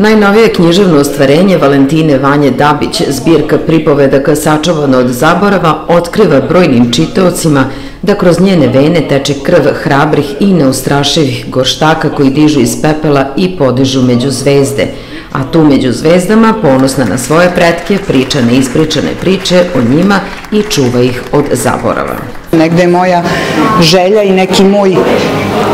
Najnovije književno ostvarenje Valentine Vanje Dabić, zbirka pripovedaka sačuvana od zaborava, otkriva brojnim čitaocima da kroz njene vene teče krv hrabrih i neustrašivih gorštaka koji dižu iz pepela i podižu među zvezde, a tu među zvezdama, ponosna na svoje pretke, priča neispričane priče o njima i čuva ih od zaborava. Negde je moja želja i neki moj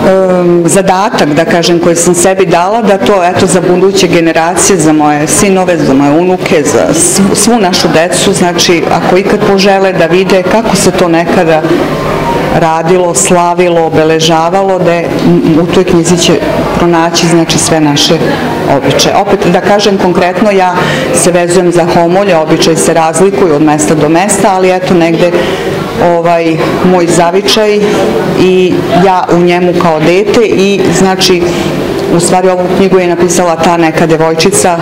um, zadatak, da kažem, koji sam sebi dala, da to, eto, za buduće generacije, za moje sinove, za moje unuke, za svu našu decu, znači, ako ikad požele da vide kako se to nekada radilo, slavilo, obeležavalo, da u toj knjizi će pronaći znači sve naše običaje. Opet da kažem konkretno, ja se vezujem za homolje, običaj se razlikuju od mesta do mesta, ali eto negde ovaj moj zavičaj i ja u njemu kao dete i znači u stvari ovu knjigu je napisala ta neka devojčica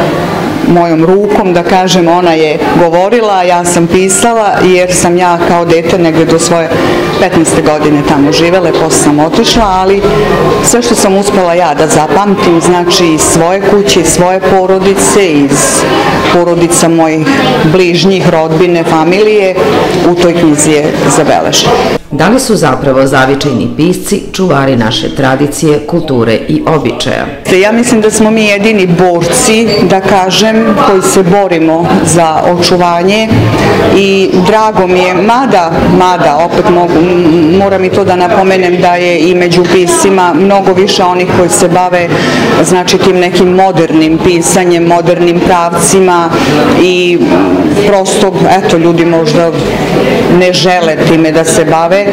mojom rukom, da kažem, ona je govorila, ja sam pisala, jer sam ja kao dete negde do svoje 15. godine tamo živela, posle sam otišla, ali sve što sam uspela ja da zapamtim, znači iz svoje kuće, iz svoje porodice, iz porodica mojih bližnjih, rodbine, familije, u toj knjizi je zabeležena. Da li su zapravo zavičajni pisci čuvari naše tradicije, kulture i običaja? Ja mislim da smo mi jedini borci, da kažem, koji se borimo za očuvanje i drago mi je, mada, mada, opet mogu, moram i to da napomenem da je i među piscima mnogo više onih koji se bave znači tim nekim modernim pisanjem, modernim pravcima i prosto, eto, ljudi možda ne žele time da se bave, e,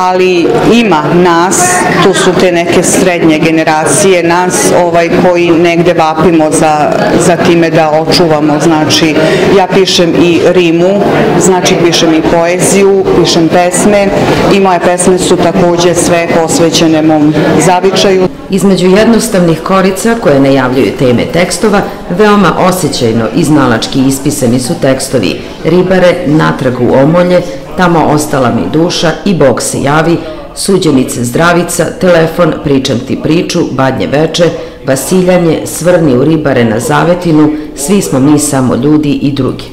ali ima nas, to su te neke srednje generacije, nas ovaj koji negde vapimo za, za time da očuvamo, znači ja pišem i rimu, znači pišem i poeziju, pišem pesme i moje pesme su takođe sve posvećene mom zavičaju. Između jednostavnih korica koje najavljuju teme tekstova, veoma osjećajno i znalački ispisani su tekstovi Ribare, Natrag u omolje, Tamo ostala mi duša i Bog se javi, Suđenice zdravica, Telefon, Pričam ti priču, Badnje veče, Vasiljanje, Svrni u ribare na zavetinu, Svi smo mi samo ljudi i drugi.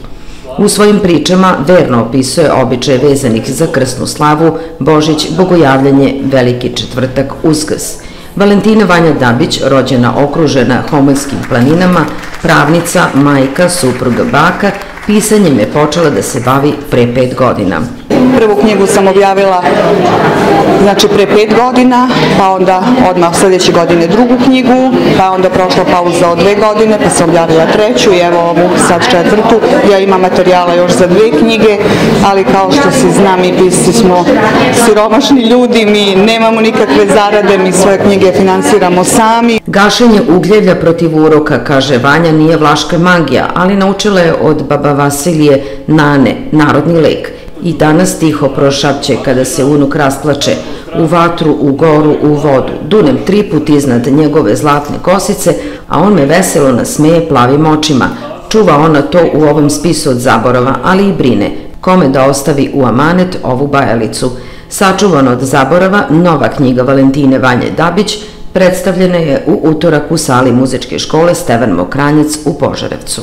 U svojim pričama verno opisuje običaje vezanih za krsnu slavu, Božić, Bogojavljanje, Veliki četvrtak, Uskrs. Valentina Vanja Dabić, rođena okružena homoljskim planinama, pravnica, majka, supruga baka, pisanjem je počela da se bavi pre pet godina. Prvu knjigu sam objavila znači pre pet godina, pa onda odmah sledeće godine drugu knjigu, pa onda prošla pauza od dve godine, pa sam objavila treću i evo ovu sad četvrtu. Ja imam materijala još za dve knjige, ali kao što se zna, mi pisci smo siromašni ljudi, mi nemamo nikakve zarade, mi svoje knjige finansiramo sami. Gašenje ugljevlja protiv uroka, kaže Vanja, nije vlaška magija, ali naučila je od baba Vasilije Nane, narodni lek i danas tiho prošapće kada se unuk rasplače, u vatru, u goru, u vodu, dunem tri put iznad njegove zlatne kosice, a on me veselo nasmeje plavim očima. Čuva ona to u ovom spisu od zaborava, ali i brine, kome da ostavi u amanet ovu bajalicu. Sačuvano od zaborava, nova knjiga Valentine Vanje Dabić, predstavljena je u utorak u sali muzičke škole Stevan Mokranjec u Požarevcu.